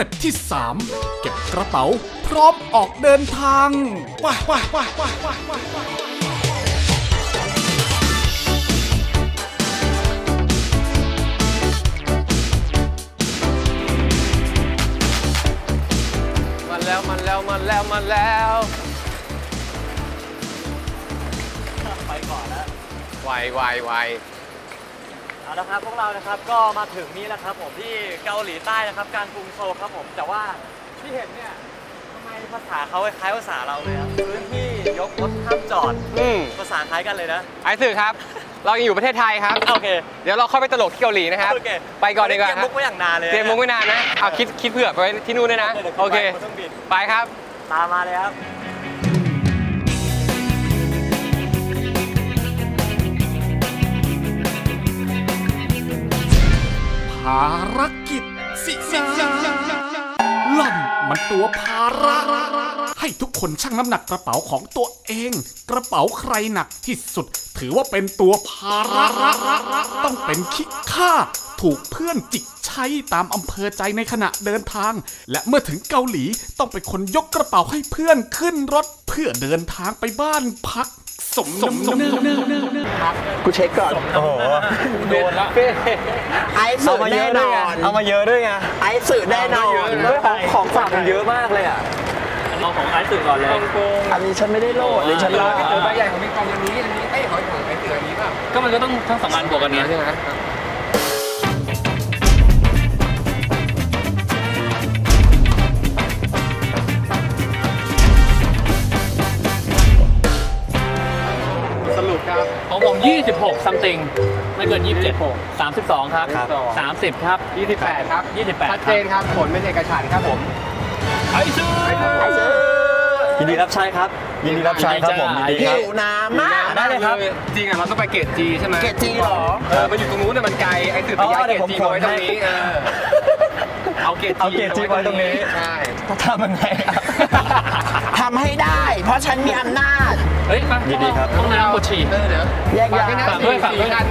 เต็ปที่ 3 เก็บกระเป๋า พร้อมออกเดินทางว้ายว้ายว้ายว้ายว้ายว้ายว้ายมันแล้วมันแล้วมันแล้วมันแล้วไปก่อนแล้วไวไวไว เอาละครับพวกเรานะครับก็มาถึงนี่แล้วครับผมที่เกาหลีใต้นะครับการกรุงโซลครับผมแต่ว่าที่เห็นเนี่ยทำไมภาษาเขาคล้ายๆภาษาเราเลยครับพื้นที่ยกรถห้ามจอดอืม ภาษาคล้ายกันเลยนะ ไอสื่อครับ เรายังอยู่ประเทศไทยครับ โอเค เดี๋ยวเราเข้าไปตลกที่เกาหลีนะครับ โอเคไปก่อนดีกว่าเตรียมมุกไว้อย่างนานเลยเตรียมมุกไว้นานนะ เอาคิดคิดเผื่อไว้ที่นู่นด้วยนะ โอเค ดี๋ยวขึ้นไปบนเครื่องบินไปครับ ตามมาเลยครับารกิจสินาหล่อนมันตัวภาระให้ทุกคนชั่งน้ำหนักกระเป๋าของตัวเอง กระเป๋าใครหนักที่สุด ถือว่าเป็นตัวภาระต้องเป็นคิกค่า ถูกเพื่อนจิกใช้ตามอำเภอใจในขณะเดินทาง และเมื่อถึงเกาหลีต้องเป็นคนยกกระเป๋าให้เพื่อนขึ้นรถ เพื่อเดินทางไปบ้านพัก สมสมสมสมครับกูเช็คก่อน โอ้โห โดนละไอซ์สื่อแน่นอน เอามาเยอะด้วยไง ไอซ์สื่อแน่นอนของของฝากมันเยอะมากเลยอะเอาของไอซ์สื่อก่อนเลย อันนี้ฉันไม่ได้โหลดเลยฉันรอเจอใบใหญ่ของพี่กองอันนี้อันนี้ไอ้หอยของไอเสืออันนี้ป่ะก็มันก็ต้องทั้งสองอันบวกกันนะใช่ไหม 26 something ไม่เกิน 27 32 ครับ ครับ 30 ครับ 28 ครับ 28 ชัดเจนครับ ผลเป็นเอกฉันท์ครับผมไอซ์ยินดีรับใช้ครับ ยินดีรับใช้ครับผมยินดีคหิรับวน้ำมาก ได้เลยครับ จริงอะเราต้องไปเกตจีใช่ไหมเกรด G เหรอ เออมันอยู่ตรงนู้นน่ะมันไกลไอ้ตื่นไปย้ายอ๋อเดี๋เกยวตจีผมมาไว้ตรงนี้ขนให้เออเอาเกตจีเอาเกรด G ไว้ตรงนี้ ใช่ ทำยังไงอะทำให้ได้ เพราะฉันมีอำนาจ เฮ้ยมายินดีครับ ห้องน้ำปวดฉี่ เออเดี๋ยวแยกฝากย้ายด้วยนะฝากด้วยฝากด้วยสี่กัน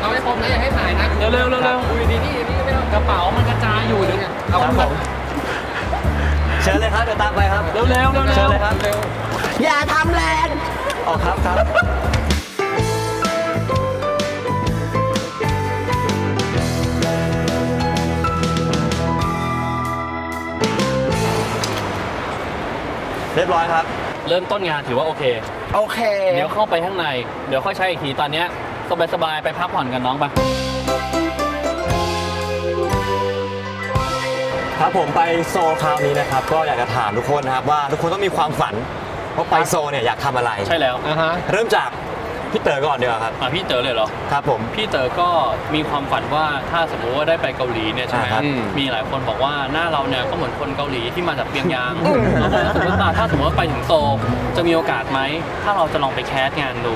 เอาให้ครบนะอย่าให้หายนะเร็วเร็วเร็วเร็วอุ้ยดีนี่อันนี้ก็ไม่ต้องกระเป๋ามันกระจายอยู่เดี๋ยวเนี่ยเอาครับผมเชิญเลยครับเดี๋ยวตามไปครับเร็วเร็วเร็วเชิเร็วญเลยครับเร็วอย่าทำแรง ออกครับครับ เรียบร้อยครับ เริ่มต้นงานถือว่าโอเค โอเค เดี๋ยวเข้าไปข้างใน เดี๋ยวค่อยใช้อีกทีตอนเนี้ยสบายๆไปพักผ่อนกันน้องปะครับผมไปโซลคราวนี้นะครับ ก็อยากจะถามทุกคนนะครับว่าทุกคนต้องมีความฝันว่าไปโซลเนี่ยอยากทำอะไร ใช่แล้ว อ่าฮะ เริ่มจาก พี่เต๋อก่อนดีกว่าครับ อะพี่เต๋อเลยเหรอ ครับผม พี่เต๋อก็มีความฝันว่าถ้าสมมติว่าได้ไปเกาหลีเนี่ยใช่ไหมอ่าครับมีหลายคนบอกว่าหน้าเราเนี่ยก็เหมือนคนเกาหลีที่มาจากเปียงยางแล้วถ้าสมมติว่าถ้าสมมติว่าไปถึงโซลจะมีโอกาสไหม ถ้าเราจะลองไปแคสงานดู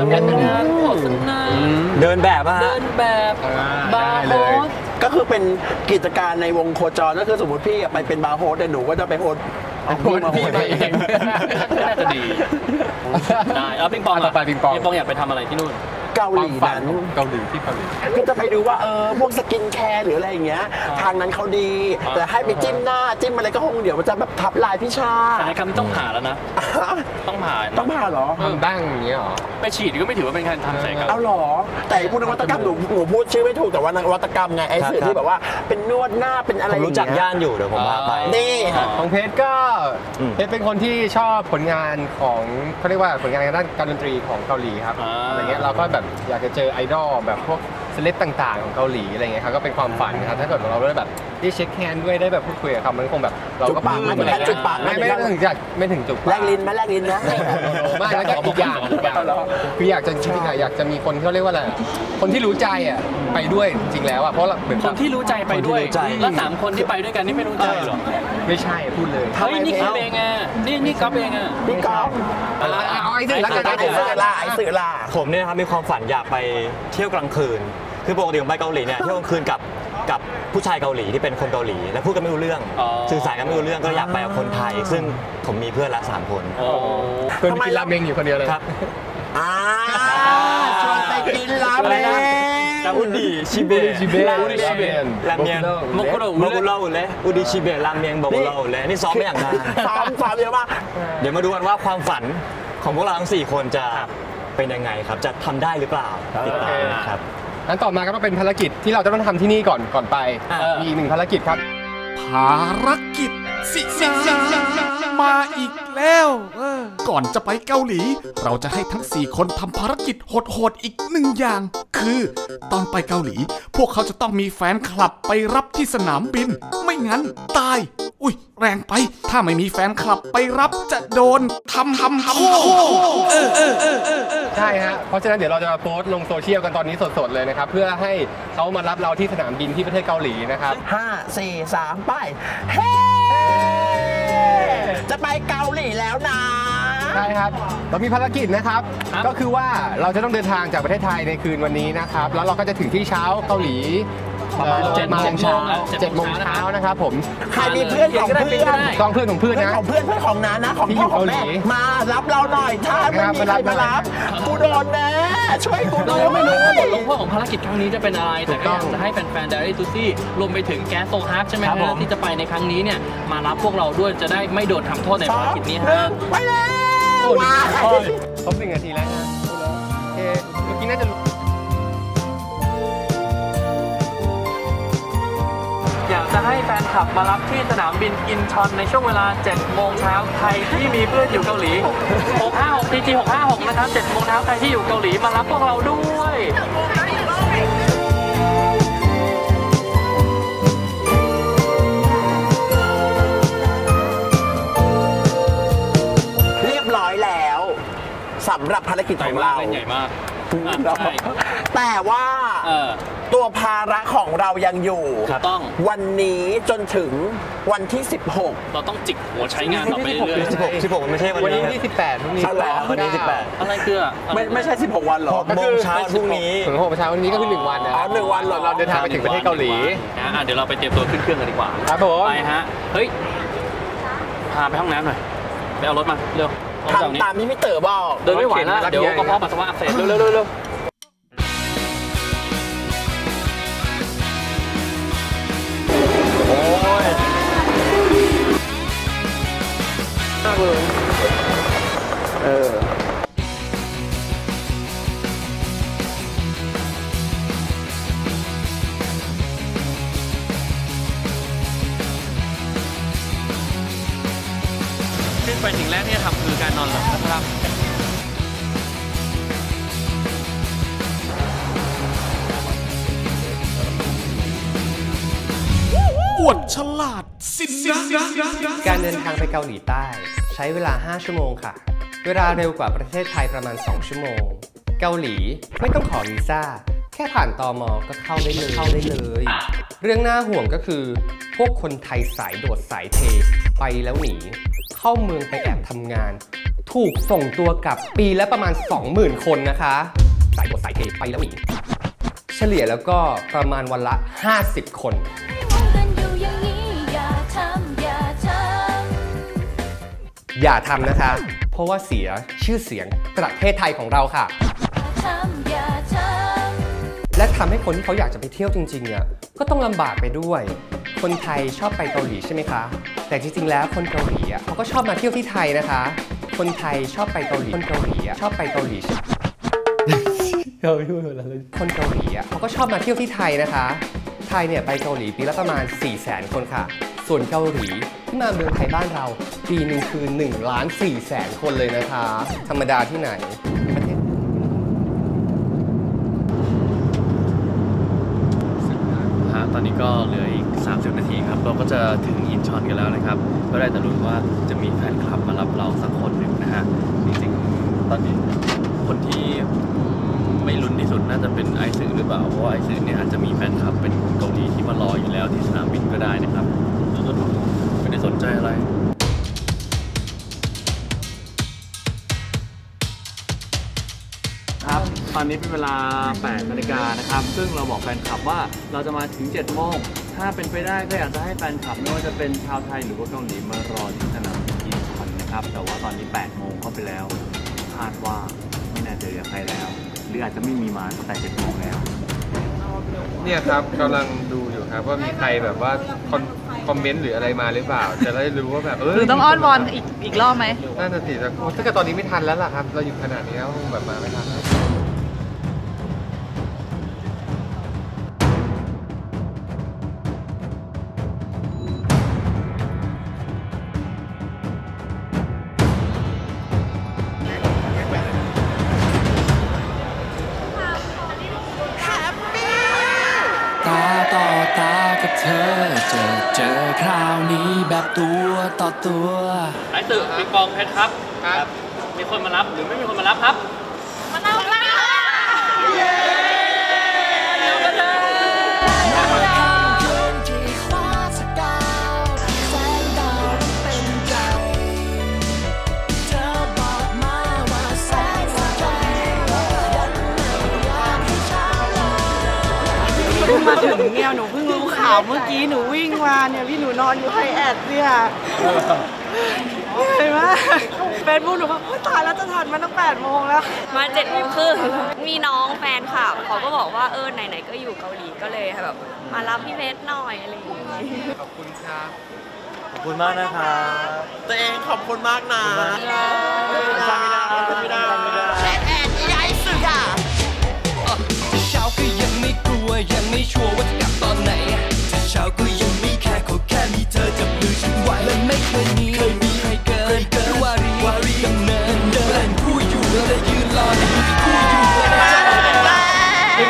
จะเป็นงานโฆษณาเดินแบบอะฮะ เดินแบบอ่าบาร์ได้โฮเลยสก็คือเป็นกิจการในวงโคจรก็คือสมมติพี่ไปเป็นบาร์โฮสแต่หนูก็จะไปโฮส เอาพี่มาโฮสพี่มาเองน่าจะดีได้เอาปิงปองต่อไปปิงปองปิงปองอยากไปทำอะไรที่นู่น เกาหลีฝันนั้นของเกาหลีที่เกาหลีก็จะไปดูว่าเออพวกสกินแคร์หรืออะไรอย่างเงี้ย ทางนั้นเขาดีอ่าแต่ให้ไปจิ้มหน้าจิ้มอะไรก็คงเดี๋ยวมันจะแบบทับลายพี่ชาสายคำต้องผ่าแล้วนะ ต้องผ่านะต้องผ่าเหรอทำบ้างอย่างเงี้ยเหรอไปฉีดก็ไม่ถือว่าเป็นการทำศัลยกรรมเอาเหรอ แต่ไอ้พูดนวัตกรรมหนูหนูพูดชื่อไม่ถูกแต่ว่านวัตกรรมไงไอ้สื่อครับที่แบบว่าเป็นนวดหน้าเป็นอะไรผมรู้จักองเงี้ย่านอยู่เดี๋ยวผมพาไปนี่ของเพชรก็อืมเพชรเป็นคนที่ชอบผลงานของเขาเรียกว่าผลงานทางด้านการดนตรีของเกาหลีครับอ่าอะไรเงี้ยเราก็แบบอยากจะเจอไอดอลแบบพวก เซเลบต่างๆ ของเกาหลีอะไรเงี้ยครับก็เป็นความฝันนะครับถ้าเกิดเราได้แบบได้เช็คแฮนด์ด้วยได้แบบพูดคุยกับเขามันคงแบบเราจุ๊ก็บปากปลื้มอะไรไม่เงี้จุ๊บปากยไม่ไม่ถึงจะไม่ถึงจุบแลกลิ้นไหมแลกลิ้นนะ ไม่แล้วก็อีกอย่างอีกอย่างคืออยากจะจริงๆอะอยากจะมีคนเขาเรียกว่าอะไรคนที่รู้ใจอะไปด้วยจริงๆแล้วอะเพราะเราเหมือนคแบนบที่รู้ใจไปด้วย คนที่รู้ใจ แล้วสามคนที่ไปด้วยกันนี่ไม่รู้ใจเหรอไม่ใช่พูดเลย เฮ้ยนี่ก๊อฟเองอะนี่นี่ก๊อฟเองอะ พี่กอล์ฟเอาไอ้สื่อแล้วกันไอ้สื่อล่ะไอ้สื่อล่ะ ผมเนี่ยนะครับมีความฝันอยากไปเที่ยวกลางคืน คือปกติผมไปเกาหลีเนี่ยเที่ยวกลางคืนกับกับผู้ชายเกาหลีที่เป็นคนเกาหลี และพูดกันไม่รู้เรื่อง อ๋อ สื่อสารกันไม่รู้เรื่องก็อยากไปกับคนไทย ซึ่งผมมีเพื่อนละสามคนโอ้เพื่อนกินราเมงอยู่คนเดียวเลยครับ อ่าชวนไปกินราเมงอุดิชิเบะชิเบะอุดิชิเบะราเมียงโมโมกุกุโรโรอุโมเละกุโรอุเละอุดิชิเบะราเมียงโมกุโรอุเละนี่ซ้อมมาอย่างนานซ้อมซ้อมเยอะมาก เดี๋ยวมาดูกันว่าความฝันของพวกเราทั้ง4คนจะเป็นยังไงครับ จะทำได้หรือเปล่าติดตามนะครับ งั้นต่อมาก็ต้องเป็นภารกิจที่เราจะต้องทำที่นี่ก่อนก่อนไป มีอีกหนึ่งภารกิจครับ ภารกิจสิสิมาอีกแล้วเออก่อนจะไปเกาหลี เราจะให้ทั้ง 4 คนทำภารกิจโหดๆอีกหนึ่งอย่าง คือตอนไปเกาหลี พวกเขาจะต้องมีแฟนคลับไปรับที่สนามบิน ไม่งั้นตาย อุ้ยแรงไป ถ้าไม่มีแฟนคลับไปรับจะโดนทำทำทำโทษใช่ฮะ เพราะฉะนั้นเดี๋ยวเราจะมาโพสต์ลงโซเชียลกันตอนนี้สดๆเลยนะครับ เพื่อให้เขามารับเราที่สนามบินที่ประเทศเกาหลีนะครับห้าสี่สามไปเฮ้จะไปเกาหลีแล้วนะใช่ครับ เรามีภารกิจนะครับ ก็คือว่าเราจะต้องเดินทางจากประเทศไทยในคืนวันนี้นะครับ แล้วเราก็จะถึงที่เช้าเกาหลี ประมาณอ่อเจ็ดโมงเช้าเจ็ดโมงเช้านะครับผมใครมีเพื่อนของเพื่อนต้องเพื่อนของเพื่อนเพื่อนนะของเพื่อนเพื่อนของน้านะของที่อพ่อยู่ของแม่เกาหลีมารับเราหน่อยถ้าไม่มีใครมารับกูโดนแน่ช่วยกูด้เราวยยังไม่รู้ว่าบทลงโทษของภารกิจครั้งนี้จะเป็นอะไรถูแต่กก็ต้อองยากจะให้แฟนๆ Diary to See รวมไปถึงแก๊สโซฮาร์ดใช่ไหมครับฮะผมที่จะไปในครั้งนี้เนี่ยมารับพวกเราด้วยจะได้ไม่โดนทำโทษในสอภารงกิจนี้หนึ่ฮะงไปแล้วโอ้ยว้ายครบหนึ่งนาทีแล้วนะโอเคเมื่อกี้น่าจะ ให้แฟนคลับมารับที่สนามบินอินชอนในช่วงเวลา 7 โมงเช้าใครที่มีเพื่อนอยู่เกาหลี 656 PG 656 นะครับ 7 โมงเช้าใครที่อยู่เกาหลีมารับพวกเราด้วยเรียบร้อยแล้วสำหรับภารกิจของเรา ใหญ่มาก อะใช่ แต่ว่าเออ ตัวภาระของเรายังอยู่ ถูกต้อง วันนี้จนถึงวันที่ 16 เราต้องจิกหัวใช้งานต่อไปเรื่อย16 16 มันไม่ใช่วันวันนี้นี้ครับที่18พรุ่งนี้เอาแล้ววันนี้ๆอะไรคืออะอะรไม่ไม่ใช่ 16 วันเหรอหกโมงเช้าพรุ่งนี้ ถึงหกโมงเช้าวันนี้ก็คือหนึ่งวันนะอ๋อหนึ่งวันเหรอ เราเดินทางไปถึงประเทศเกาหลี นะอะเดี๋ยวเราไปเตรียมตัวขึ้นเครื่องกันดีกว่าครับผม ไปฮะ เฮ้ย พาไปห้องน้ำหน่อย ไปเอารถมา เร็วเอาจากนี้ ทำตามที่พี่เต๋อบอก เดินไม่ไหวแล้วเดี๋ยวกระเพาะปัสสาวะอักเสบเร็วเวดฉลาดสินะการเดินทางไปเกาหลีใต้ ใช้เวลา 5 ชั่วโมงค่ะ เวลาเร็วกว่าประเทศไทยประมาณ 2 ชั่วโมง เกาหลีไม่ต้องขอวีซ่า แค่ผ่านตอมอก็เข้าได้เลยเข้าได้เลย เรื่องน่าห่วงก็คือ พวกคนไทยสายโดดสายเท ไปแล้วหนี เข้าเมืองไปแอบทำงาน ถูกส่งตัวกลับปีละประมาณ 20,000 คนนะคะ สายโดดสายเทไปแล้วหนีเฉลี่ยแล้วก็ประมาณวันละ 50 คน อย่าทำนะคะ เพราะว่าเสียชื่อเสียงประเทศไทยของเราค่ะ และทำให้คนที่เขาอยากจะไปเที่ยวจริงๆอะก็ต้องลำบากไปด้วย คนไทยชอบไปเกาหลีใช่ไหมคะ แต่จริงๆแล้วคนเกาหลีอะเขาก็ชอบมาเที่ยวที่ไทยนะคะ คนไทยชอบไปเกาหลี คนเกาหลีอะชอบไปเกาหลีใช่คนเกาหลีอะเขาก็ชอบมาเที่ยวที่ไทยนะคะ ไทยเนี่ยไปเกาหลีปีละประมาณ 4 0 0แสนคนค่ะ ส่วนเกาหลีที่มาเมืองไทยบ้านเรา ปีหนึ่งคือ1ล้าน4แสนคนเลยนะคะ ธรรมดาที่ไหนประเทศฮะตอนนี้ก็เหลืออีก 30 นาทีครับ เราก็จะถึงอินชอนกันแล้วนะครับ ก็ได้แต่ลุ้นว่าจะมีแฟนคลับมารับเราสักคนหนึ่งนะฮะ จริงๆ ตอนนี้คนที่ไม่ลุ้นที่สุดน่าจะเป็นไอซ์หรือเปล่า เพราะว่าไอซ์เนี่ยอาจจะมีแฟนคลับเป็นคนเกาหลีที่มารออยู่แล้วที่สนามบินก็ได้นะครับแล้วก็ ไม่ได้สนใจอะไรครับตอนนี้เป็นเวลา8นาฬิกานะครับ ซึ่งเราบอกแฟนคลับว่าเราจะมาถึง7โมงถ้าเป็นไปได้ก็อยากจะให้แฟนคลับไม่ว่าจะเป็นชาวไทยหรือว่าเกาหลีมารอที่สนามบินอินชอนนะครับ แต่ว่าตอนนี้8โมงเข้าไปแล้วคาดว่าไม่น่าจะเหลือใครแล้ว หรืออาจจะไม่มีมาตั้งแต่7โมงแล้ว เนี่ยครับกำลังดูอยู่ครับว่ามีใครแบบว่าคอม คอมเมนต์หรืออะไรมาหรือเปล่า จะได้รู้ว่าแบบเออหรือต้องอ้อนวอนอีกอีกรอบไหมน่าจะสิแต่ถ้าเกิดตอนนี้ไม่ทันแล้วล่ะครับ เราอยู่ขนาดนี้แล้วคงแบบมาไม่ทันแล้ว อ้ตื่นปิงปองเพชรครับครับ มีคนมารับหรือไม่มีคนมารับครับเพิ่งมาถึงเนี่ยหนูเพิ่งรู้ข่าวเมื่อกี้หนูวิ่งมาเนี่ยพี่หนูนอนอยู่ไฮแอดเนี่ย เหนื่อยมากเฟซบุ๊กหนูบอกโอ๊ยตายแล้วจะทันมันตั้งแปดโมงแล้ว มาเจ็ดโมงครึ่งมีน้องแฟนคลับเขาก็บอกว่าเออไหนๆก็อยู่เกาหลีก็เลยแบบมารับพี่เพชรหน่อยอะไรอย่างงี้ขอบคุณครับขอบคุณมากนะครับตัวเองขอบคุณมากนะฟังไม่ได้ฟังไม่ได้ฟังไม่ได้เช้าก็ยังไม่กลัวยังไม่ชัวร์ว่าจะกลับตอนไหนแต่เช้าก็ยังไม่แค่ขอแค่มีเธอจับมือฉันไว้และไม่เคยมีเ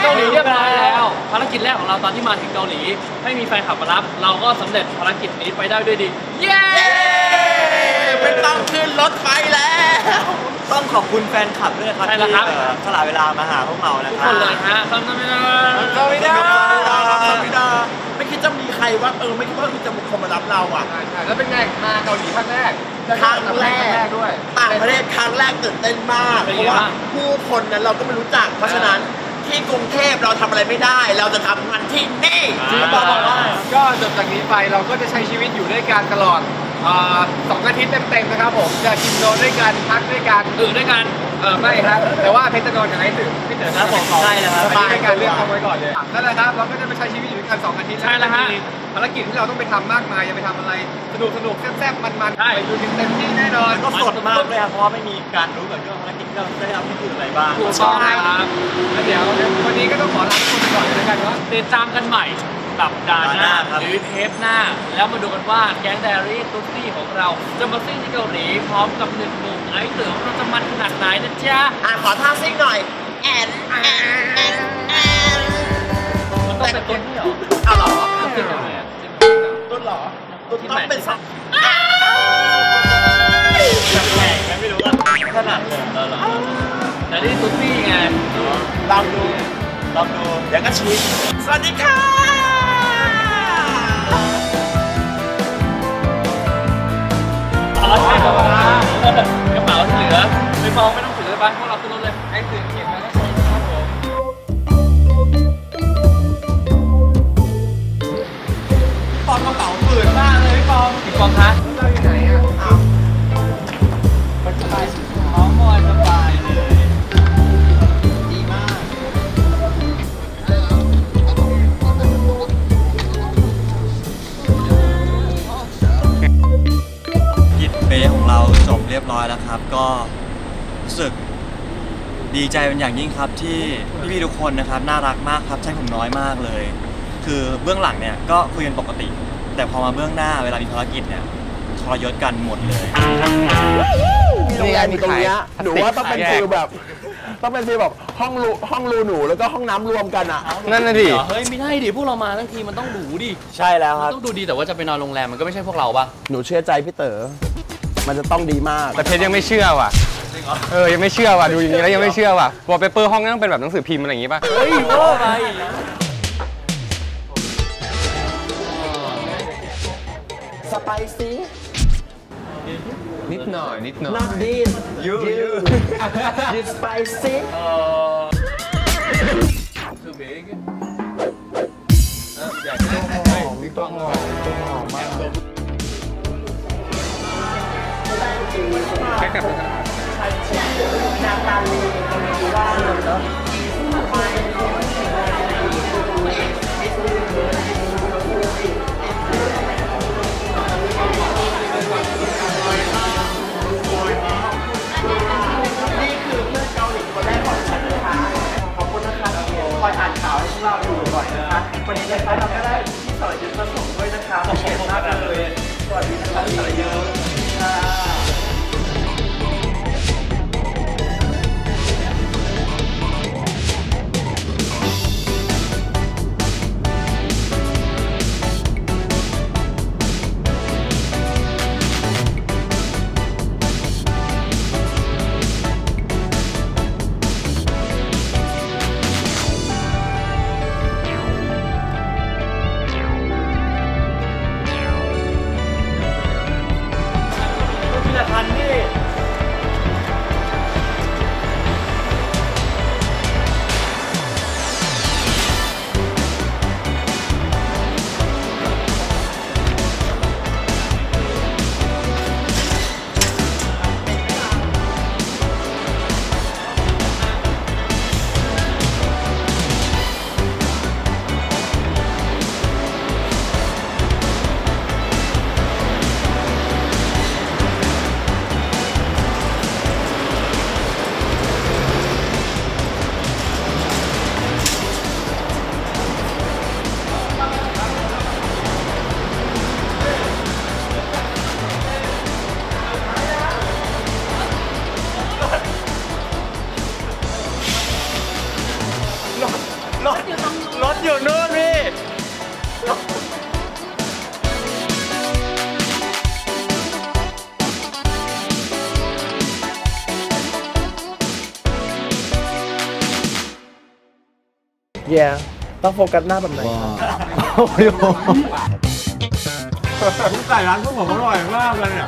กาหลีเรียบร้อยแล้วภารกิจแรกของเราตอนที่มาถึงเกาหลีไม่มีแฟนคลับมารับ เราก็สำเร็จภารกิจนี้ไปได้ด้วยดี เย้ไม่ต้องขึ้นรถไฟแล้ว ต้องขอบคุณแฟนคลับด้วยนะครับใช่แล้วครับ ที่เอ่อสละเวลามาหาพวกเรานะทุกคครับนเลยฮะทำได้ไหมนะก็ไม่ได้ไม่ได้ไม่คิดจะมีใครว่าเออไม่คิดว่าคือจะมีคนมารับเราอะ ใช่ใช่แล้วเป็นไงมาเกาหลีครั้งแรกครั้งแรก ครั้งแรกด้วย ต่างประเทศครั้งแรกตื่นเต้นมาก เพราะว่าผู้คนนั้นเราก็ไม่รู้จัก เพราะฉะนั้น ที่กรุงเทพเราทำอะไรไม่ได้ เราจะทำงานที่นี่ที่บอกว่า ก็จบจากนี้ไปเราก็จะใช้ชีวิตอยู่ด้วยกันตลอดอ่าสองอาทิตย์เต็มๆนะครับผมจะกินนอนด้วยกันพักด้วยกันอื่นด้วยกัน เออไม่ครับแต่ว่าเพชรจะนอนกับไอ้ตื่นพี่เต๋อครับผมใช่แล้วครับสบายการเลือกเอาไว้ก่อนเลยนั่นแหละครับเราก็จะไปใช้ชีวิตอยู่ด้วยกันสองอาทิตย์ใช่แล้วฮะมีภารกิจที่เราต้องไปทำมากมายอย่าไปทำอะไรสนุกสนุกๆแซ่บๆมันๆใช่ไปดูกันเต็มที่แน่นอนก็สดมากเลยครับเพราะว่าไม่มีการรู้แบบเรื่องภารกิจที่เราได้ทำที่อื่นอะไรบ้างถูกต้องครับแล้วเดี๋ยววันนี้ก็ต้องขอลาทุกคนไปก่อนเลยแล้วกันเนาะติดตามกันใหม่สัปดา ห์หน้าสัปดาห์หน้าครับหรือเทปหน้า แล้วมาดูกันว่าแก๊งไดอารี่ตุ๊ซี่ของเรา จะมาซิ่งที่เกาหลีพร้อมกับหนึ่งหนุ่มไอ้เต๋อของเราจะมันขนาดไหนนะจ๊ะอะขอท่าซิ่งหน่อยแอนแอนแอนแอนมันต้องเป็นต้นที่เหรอเอาเหรอขึ้นยังไงอะต้นเหรอต้นต้องเป็นสักแบบแข่งกันไม่รู้ว่าขนาดเลยเออเหรอแต่นี่ตุ๊ซี่ไงลองดูลองดูเดี๋ยวก็ชี้สวัสดีค่ะ พวกเราขึ้นรถเลยไอ้ตื่นเขียนมาแล้วครับผมปอกกระเป๋าปืนมากเลยพี่ปองพี่ฟองคะเราอยู่ไหนอะอ้าวหอมมอยสบายเลย ดีมากกิจเบของเราจบเรียบร้อยแล้วครับ ก็รู้สึก ดีใจเป็นอย่างยิ่งครับที่พี่ๆทุกคนนะครับน่ารักมากครับใช้ผมน้อยมากเลย คือเบื้องหลังเนี่ยก็คุยกันปกติ แต่พอมาเบื้องหน้าเวลามีภารกิจเนี่ยทรยศกันหมดเลยโรงแรมมีตรงเนี้ยหนูว่าต้องเป็น feel แบบ ต้องเป็น feel แบบห้องรูห้องรูหนูแล้วก็ห้องน้ำรวมกันอะ นั่นน่ะดิ เฮ้ยไม่ได้ดิพวกเรามาทั้งทีมันต้องดูดิใช่แล้วคมัน ต้องดูดีแต่ว่าจะไปนอนโรงแรมมันก็ไม่ใช่พวกเราปะหนูเชื่อใจพี่เต๋อ มันจะต้องดีมาก แต่เพชรยังไม่เชื่อว่ะ เออยังไม่เชื่อว่ะดูอย่างนี้แล้วยังไม่เชื่อว่ะวอลเปเปอร์ห้องต้องเป็นแบบหนังสือพิมพ์อะไรอย่างงี้ป่ะ เฮ้ยว่าอะไร spicyนิดหน่อยนิดหน่อย not this you you you spicy คือเบกแค่ก นาตาลีหรือว่าเนาะอ่านข่าวให้พวกเราดูบ่อยนะคะวันนี้นะคะเราก็ได้ที่สอยยุทธประสงด้วยนะคะขอบคุณมากเลยสวัสดีนะคะสอยยุทธ ย่ต้องโฟกัสหน้าแบบไหนไก่ร้านพวกผมอร่อยมากเลยเนี่ย